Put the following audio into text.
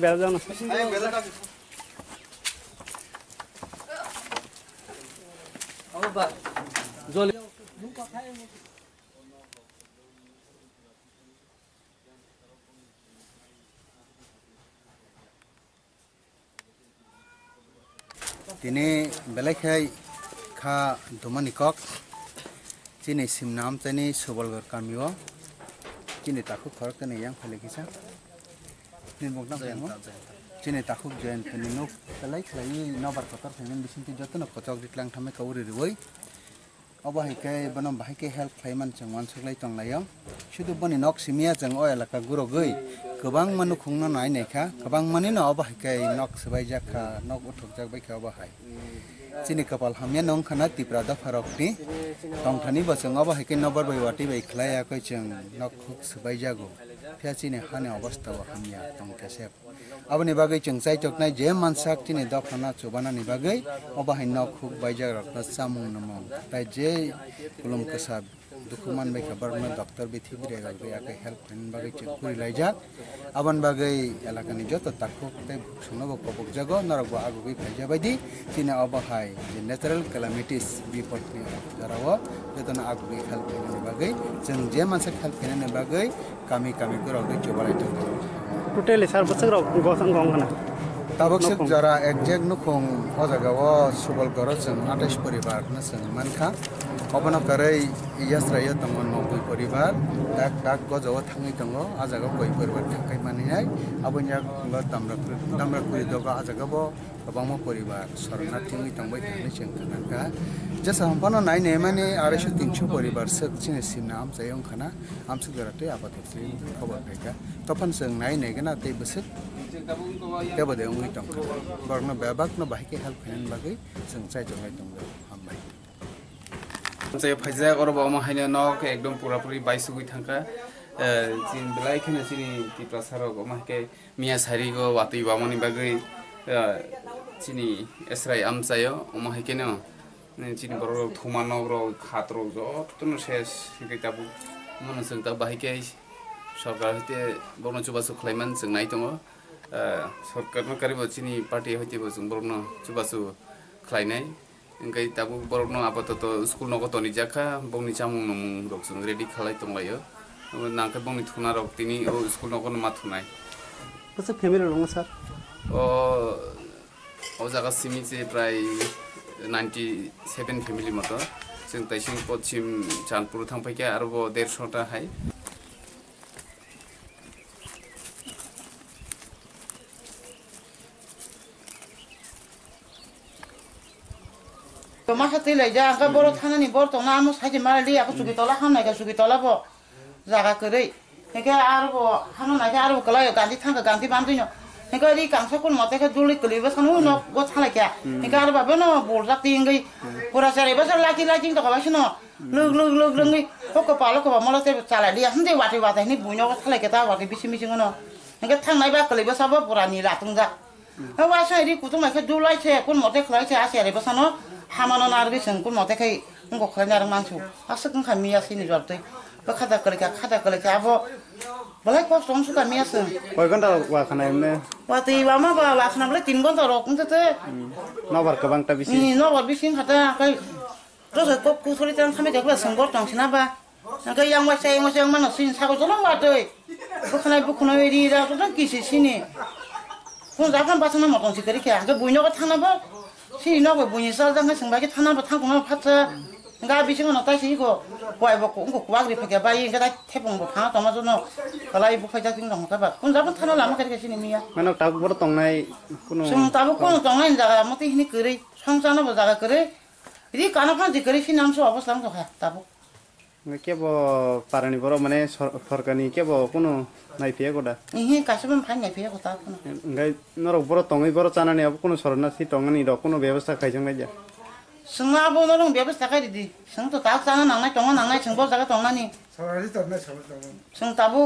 বেড়া যাও না জল belai kha domani kok chini simnam tani subalgar kamio chini takuk khorok tani yang phale kisa nin bok nam yang chini takuk jen tani no belai khlai nobar kotor phamen bisinti jotno kochok abo haike banom bahike help khlaiman chang wan suklai tong layong shudu boni nok simia chang oi laka guro goi kobang manu khungna nai nei kha kobang mani no abo haike nok sabai jak kha nok uthok jak bai kha abo hai chini kapal hamya nong khana tipra da farok ti tong thani ba chang abo haike nobar bai wati bai khlai ya koi chang nok khuk sabai jago phya chini hane obostha ba hamya tong kasep আপুনি বাকী চিংচাই চক নাই যে মানচাক তিনি দখনা চুবানা নিবাগৈ অবাহিন্য খুব বাইজাক ৰত্ন চামুং নম তাই যে কুলম কেচাব দুখুমান বাই খাবাৰ মানে ডক্তৰ বিথি বিরে হেল্প ফাইন বাগে চেক করে লাই যাক আবান বাগে এলাকা নিজ তো তাকে তাই শুনব কপক জাগ নরগ আগুই চিনে অবহায় যে ন্যাচারাল ক্যালামিটিস বিপদ যারাও যেন আগুই হেল্প ফাইন যে মানুষের হেল্প ফাইন বাগে কামি কামি করে অগে চোবালাই থাকবে जरा exact नुखुं o jagao subal goro जों आठाइस परिबार ना जों मानखा अबनो करै यास्रायो दङ नब्बै परिबार অবন করে ইয়াস্রাইয়া দङ নবুই পরিবার ডাক ডাক গজও থাঙ্গি দङ আজাগো কই পরিবার থাকাই মানিনাই আবনিয়া দামরা দামরা কুড়ি দগ আজাগাবো গোবাংমো পরিবার সরনা থিঙ্গি দংবাই থাকনি চেঙ্কানাকা যে সম্পন্ন নাই নেই মানে আড়াইশো তিনশো পরিবার সক চিনে সিনা আমসাই অংখানা আমসুক দরাতে আপাত খবর পেকা তখন সং নাই নেগেনা তেই বসে তেবদে অঙ্গি দংখা বর্ণ ব্যাবাক ন বাহিকে হেল্প খেলেন বাকি সং চাই জঙ্গাই দংগা যে ফাইজা করব আমা হাইনা নক, একদম পুরাপুরি বাইসু গই থাকা। জিন বেলা এখানে চিনি টিপ্রা সারক আমাকে মিয়া সারি গো বাতুই বামনি বাগৈ চিনি এসরাই আমচায় আমা হাইকেন চিনি বড় থুমা নক র খাত রক যতন শেষ গেতাবু মনে সঙ্গ তা বাহিকে সরকার হইতে বর্ণ চুবাচু খাইমান যোং নাই দङ সরকার নকারিব চিনি পার্টি হইতে যোং বর্ণ চুবাচু খাইনাই अहिले दा बोतो स्कुल नगत निजाका बङ्सा चा म रेडि थुना बङ्गी रक्तिनी स्कुल नुस फेमिली जग्मि चाहिँ प्राय नाइन्टी सेभेन फेमिली म तिमी पश्चिम चाडपुर अब देढा है masa tilai ja angka boro thanani bor to na amo saji mara li ako sugi tola hamna ga sugi tola bo jaga kore heke aro bo hano na ga aro kala yo ganti thanga ganti bandu no heke ri kangsa kun mote ka duli kuli ba sanu no go thala kya heke aro ba no bol ra tingai pura sare ba sar laki laki to ka ba sino lug lug lug lug ngi ko palo ko ba mola te chala li asante wati wati ni bunyo ko thala kya ta wati bisi misi ngono heke thangnai ba kuli ba sabo pura ni la tungja wa sa ri kutung ma ke dulai che kun mote khlai che asere ba sano 하마는 알겠어. 그 못해 그 응고 그냥 만수. 아스 그 감미야 신이 잡대. 그 카다 그렇게 카다 그렇게 아버 boleh kok tong suka miasa. কয় ঘন্টা ওয়া খানা এমনি Waktu lama ba lah kena boleh tim gonta rok nte te. নবার কবাংটা বেশি Ni no war bisin kata kai. Terus kok ku soli tan kami jago senggor tong sina ba. Kai yang wasa yang wasa yang mana sin sago tolong ba doi. Bukan bu kuna wedi da to tan kisi sini. Kun zakan ba 신이나고 뭐니 살다가 생각이 타나로 타고만 파자 nga bi ching no ta shi go kwa ba ko ngo kwa gri phage ba yin ga te pong bo pha to ma zo no kala i bu pha ja king dong ta ba kun ja ban thana la ma ka ge shi ni mi ya ma no ta bu bor tong nai kun sung ta bu kun tong nai ja ma ti ni kri sang sa na ba ja kri ri ka na pha ji kri shi nam so abos lang to kha ta bu কেব পারানি বড় মানে সরকারি কেব কোনো নাই ফিয়ে গোটা ihi kasibam phan ngai phe ko ta kono ngay নরক বড় তঙ্গই বড় চানানি আব কোনো সরনা সি টঙ্গানি র কোনো ব্যবস্থা খাইজং নাই যা takai di sung to ta chana nang nai tonga nang nai sung bo jaga tonga ni sung tabu